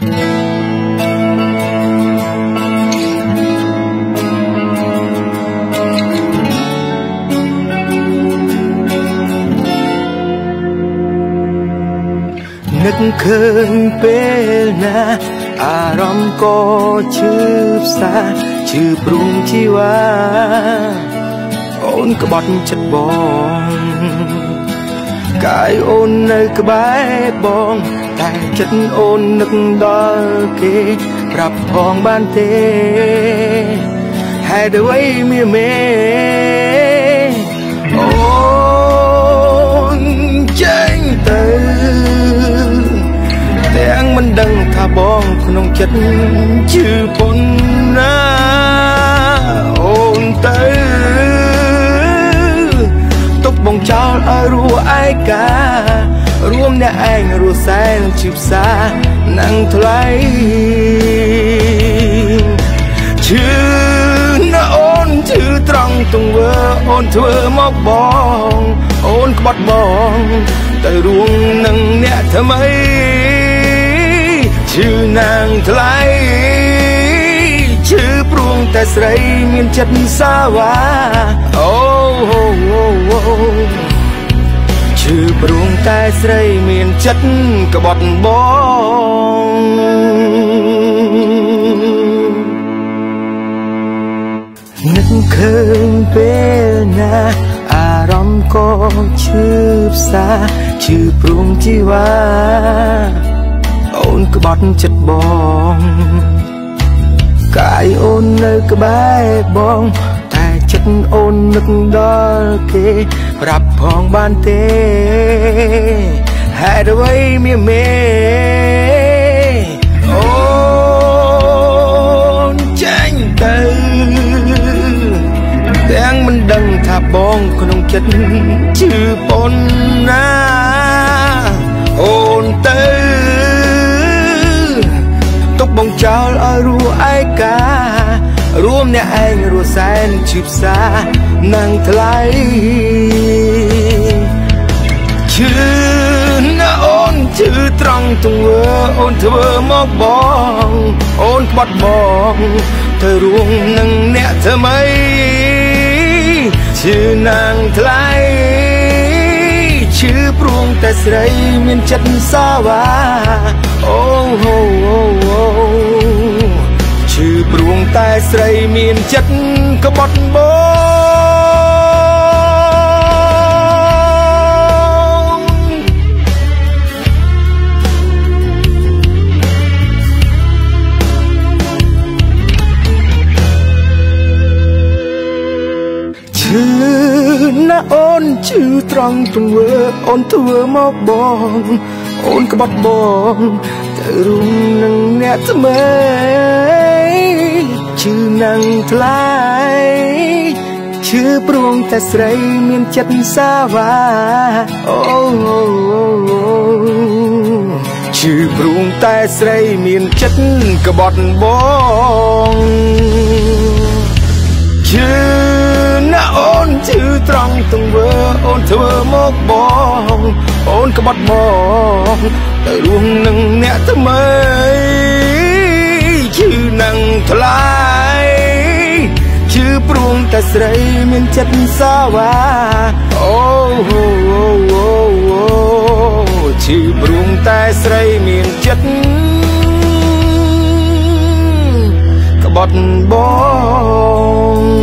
នឹកឃើញពេលណាអារម្មណ៍ក៏ឈឺផ្សាឈឺព្រួងជីវ៉ាអូនក្បត់ចិត្តបងកាយអូននៅក្បែរបង តែចិត្តអូននឹកដល់គេប្រាប់ផងបានទេហេតុអ្វីមានមេអូនចេញទៅទាំងមិនដឹងថាបងក្នុងចិត្តជឿប៉ុណ្ណាអូនទៅទុកបងចោលឲ្យរស់ឯកា រួមអ្នកឯងរស់សែនជឿផ្សានឹងថ្លៃជឿណាអូនជឿត្រង់ទង្វើអូនធ្វើមកបង អូនក្បត់បង ទៅរួមនឹងអ្នកថ្មីឈឺណាងថ្លៃឈឺព្រួងតែស្រីមានចិត្តសាវាអូ ឈឺព្រួងតែស្រីមានចិត្តក្បត់បងនឹកឃើញពេលណាអារម្មណ៍ក៏ឈឺផ្សាឈឺព្រួងជីវ៉ាអូនក្បត់ចិត្តបងកាយអូននៅក្បែរបងតែ ចិត្តអូននឹកដល់គេប្រាប់ផងបានទេហេតុអ្វីមានមេអូនចាញ់ទៅទាំងមិនដឹងថាបងក្នុងចិត្តជឿប៉ុណ្ណាអូនទៅទុកបងចោលឲ្យរស់ឯកា រួមអ្នកឯងរស់សែនឈឺផ្សានឹងថ្លៃឈឺណាអូនឈឺត្រង់ទង្វើអូនធ្វើមកបង អូនក្បត់បងទៅរួមនឹងអ្នកថ្មីឈឺណាងថ្លៃឈឺព្រួងតែស្រីមានចិត្តសាវាអូហូឈឺព្រួង តែស្រីមានចិត្តក្បត់បងឈឺណាអូនឈឺត្រង់ទង្វើអូនធ្វើមកបងអូនក្បត់បងទៅរួមនឹងអ្នកថ្មីឈឺ នឹងថ្លៃឈឺព្រួងតែស្រីមានចិត្តសាវាអូឈឺព្រួងតែស្រីមានចិត្តក្បត់បងឈឺណាអូនឈឺត្រង់ទង្វើអូនធ្វើមកបងអូនក្បត់បងទៅរួមនឹងអ្នកថ្មីឈឺនឹងថ្លៃឈឺព្រួង តែស្រីមានចិត្តសាវាអូឈឺព្រួងតែស្រីមានចិត្តក្បត់បង